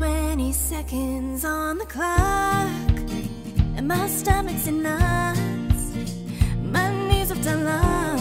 20 seconds on the clock. And my stomach's in knots. My knees have done long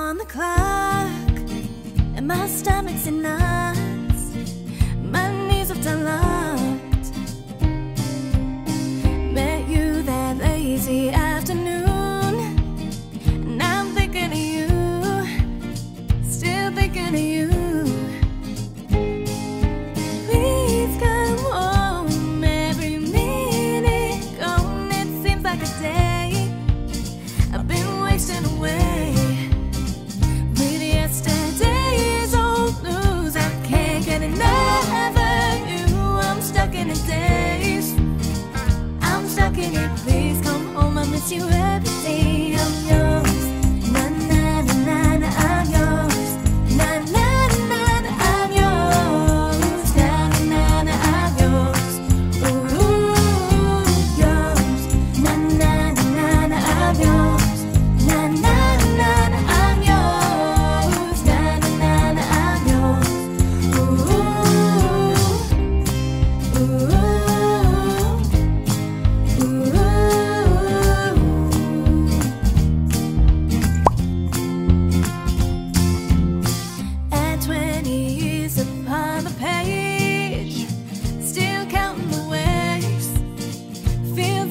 on the clock And my stomach's in knots. My knees have done long.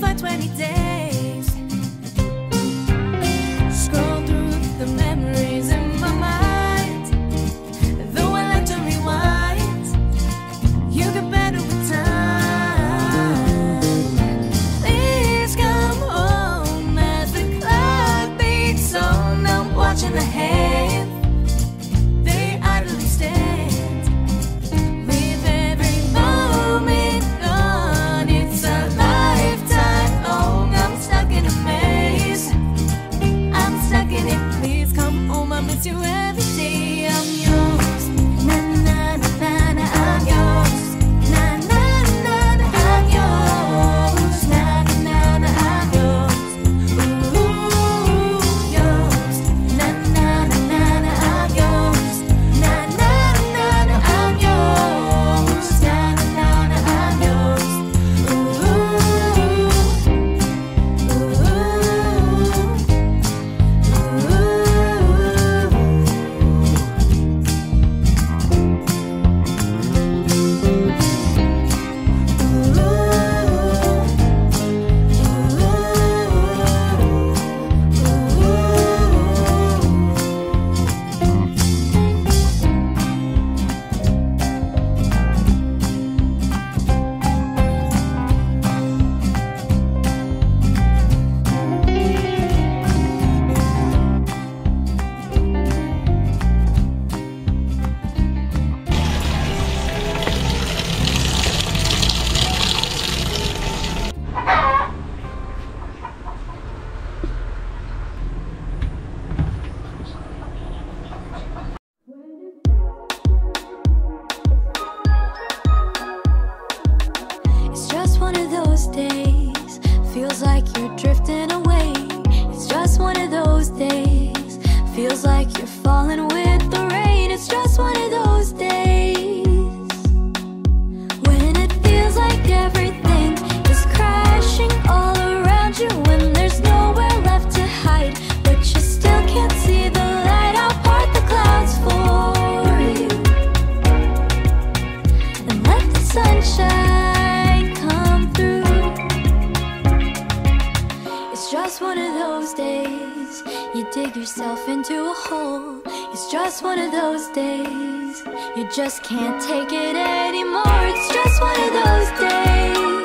my 20 days. yourself into a hole. It's just one of those days. You just can't take it anymore. It's just one of those days.